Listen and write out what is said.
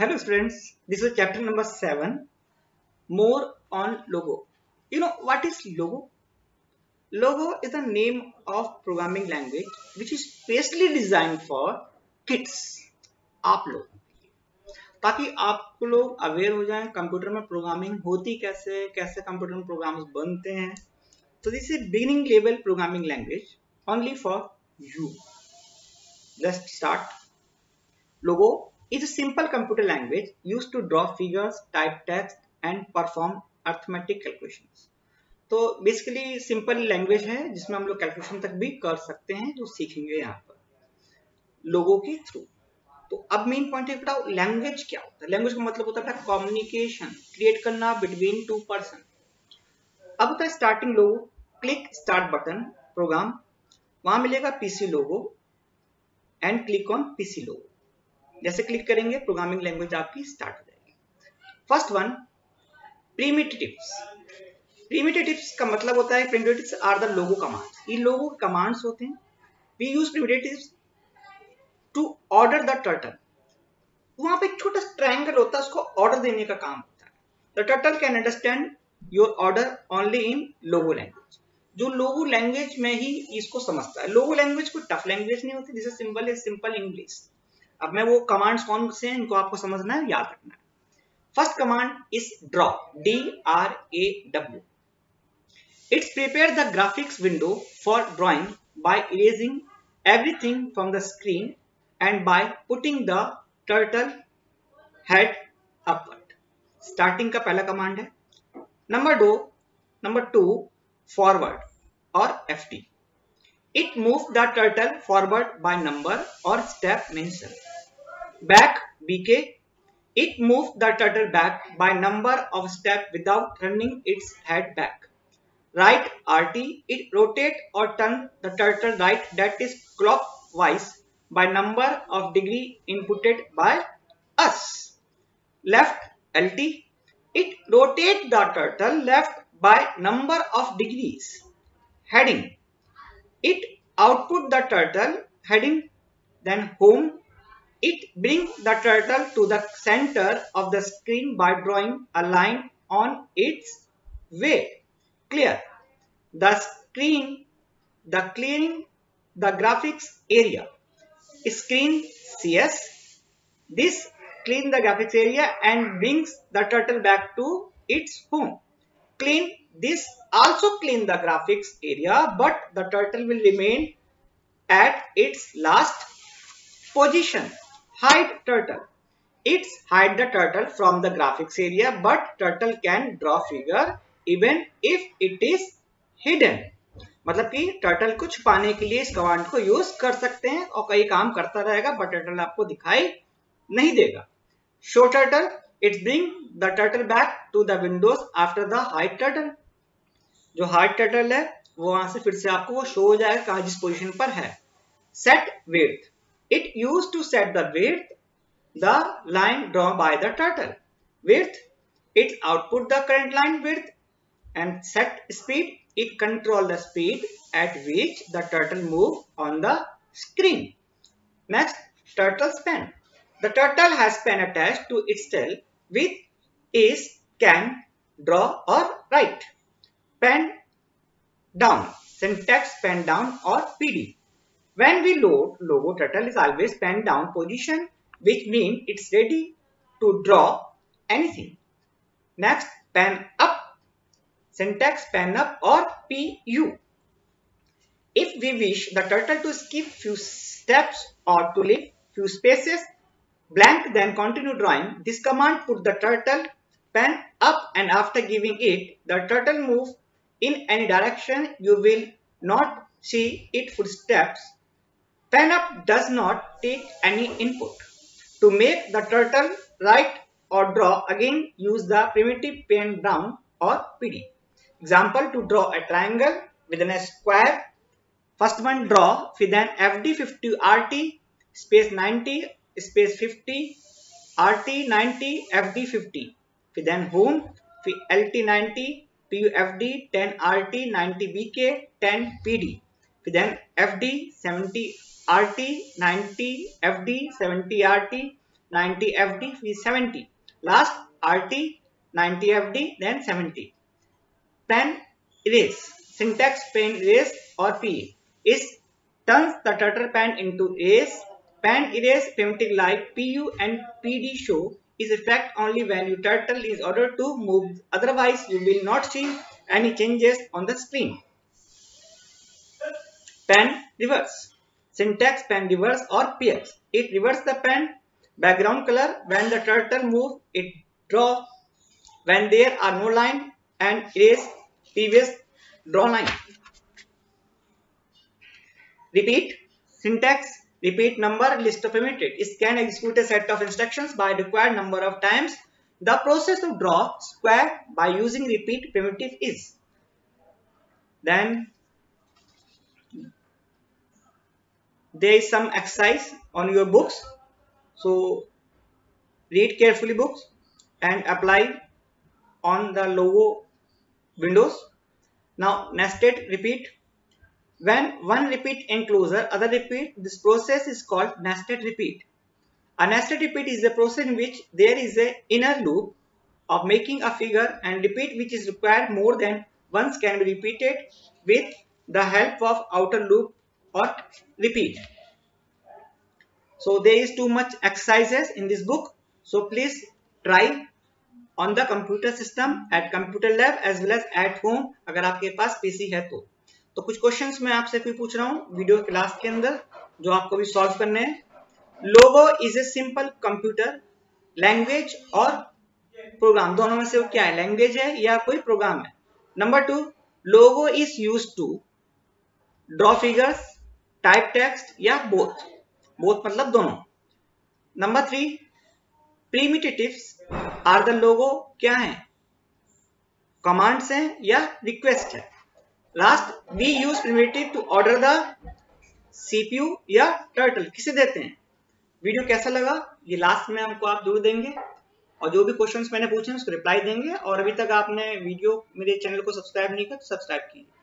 Hello students, this is chapter number 7. More on logo. You know what is logo? Logo is the name of programming language which is specially designed for kids. आप लोग ताकि आप लोग aware हो जाएँ computer में programming होती कैसे कैसे कंप्यूटर में प्रोग्राम्स बनते हैं तो this is beginning level programming language only for you let's start Logo is a simple computer language used to draw figures, type text and perform arithmetic calculations. तो basically simple language है जिसमें हम लोग calculation तक भी कर सकते हैं जो सीखेंगे यहाँ पर लोगों के थ्रू तो अब मेन पॉइंट है बताओ लैंग्वेज क्या होता है? लैंग्वेज का मतलब होता है कम्युनिकेशन क्रिएट करना बिटवीन टू पर्सन अब होता है starting Logo click start button program वहाँ मिलेगा PC Logo and click on PC Logo जैसे क्लिक करेंगे प्रोग्रामिंग लैंग्वेज आपकी स्टार्ट हो जाएगी। फ़र्स्ट वन प्रीमिटिव्स प्रीमिटिव्स का मतलब होता है primitives are the Logo commands ये लोगो कमांड्स होते हैं। We use primitives to order the turtle वहाँ पे एक छोटा ट्रायंगल होता है, उसको ऑर्डर देने का काम होता है। The turtle can understand your order only in Logo language जो लोगो लैंग्वेज में ही इसको समझता है। लोगो लैंग्वेज कोई टफ लैंग्वेज नहीं होती, जिसे सिंपल इज़ सिंपल इंग्लिश अब मैं वो कमांड्स कौन से हैं, इनको आपको समझना है, याद रखना है। First command is draw D R A W it's prepare the graphics window for drawing by erasing everything from the screen and by putting the turtle head upward. Starting का पहला कमांड है। नंबर दो number two forward और F T It moves the turtle forward by number or step mentioned. Back BK. It moves the turtle back by number of step without turning its head back. Right RT. It rotate or turn the turtle right that is clockwise by number of degree inputted by us. Left LT. It rotate the turtle left by number of degrees. Heading it output the turtle heading then home. It brings the turtle to the center of the screen by drawing a line on its way. Clear. The screen, the clearing, the graphics area. Screen CS. This clean the graphics area and brings the turtle back to its home. Clean this also clean the graphics area but the turtle will remain at its last position. Hide turtle. It's hide the turtle from the graphics area but turtle can draw figure even if it is hidden. मतलब कि turtle को छुपाने के लिए इस command को use कर सकते हैं और कई काम करता रहेगा बट टर्टल आपको दिखाई नहीं देगा show turtle it's bring the turtle back to the windows after the hide turtle जो हार्ड टर्टल है वो वहाँ से फिर से आपको वो शो हो जाएगा कहा जिस पोजिशन पर है। Set width it use to set the width the line draw by the turtle width it output the current line width and set speed it control the speed at which the turtle move on the screen. Next, turtle span. The turtle has pen attached to its tail with is can draw or write pen down, syntax pen down or PD. When we load, logo turtle is always pen down position which means it's ready to draw anything. Next, pen up, syntax pen up or PU. If we wish the turtle to skip few steps or to leave few spaces blank then continue drawing, this command put the turtle pen up and after giving it, the turtle move in any direction you will not see it footsteps. Pen up does not take any input. To make the turtle write or draw again use the primitive pen down or PD. Example to draw a triangle within a square. First one draw with an FD50 RT space 90 space 50 RT 90 FD50 then home LT 90 PUFD 10 RT 90 BK 10 PD then FD 70 RT 90 FD 70 RT 90 FD is 70. Last RT 90 FD then 70. Pen erase. Syntax pen erase or P is turns the turtle pen into erase. Pen erase primitive like PU and PD show is effect only when you turtle is ordered to move. Otherwise, you will not see any changes on the screen. Pen reverse. Syntax pen reverse or PX. It reverses the pen background color when the turtle move. It draw when there are no line and erase previous draw line. Repeat. Syntax repeat number list of primitives. It can execute a set of instructions by required number of times. The process of draw square by using repeat primitive is. Then there is some exercise on your books. So read carefully books and apply on the logo windows. Now nested repeat. When one repeat enclosure, other repeat, this process is called nested repeat. A nested repeat is a process in which there is a inner loop of making a figure and repeat which is required more than once can be repeated with the help of outer loop or repeat. So there is too much exercises in this book. So please try on the computer system at computer lab as well as at home अगर आपके पास PC है तो तो कुछ questions मैं आपसे फिर पूछ रहा हूँ वीडियो क्लास के अंदर, जो आपको भी सॉल्व करने हैं। Logo is a simple computer language और प्रोग्राम दोनों में से वो क्या है? लैंग्वेज है या कोई प्रोग्राम है? Number two Logo is use to draw figures type text या बोथ बोथ मतलब दोनों. Number three primitives are the Logo क्या है? कमांड्स हैं या रिक्वेस्ट है? Last we use primitive to order the CPU या टर्टल किसे देते हैं? वीडियो कैसा लगा? ये लास्ट में हमको आप ज़रूर देंगे। और जो भी क्वेश्चंस मैंने पूछे हैं, उसको रिप्लाई देंगे। और अभी तक आपने वीडियो मेरे चैनल को सब्सक्राइब नहीं किया तो सब्सक्राइब कीजिए।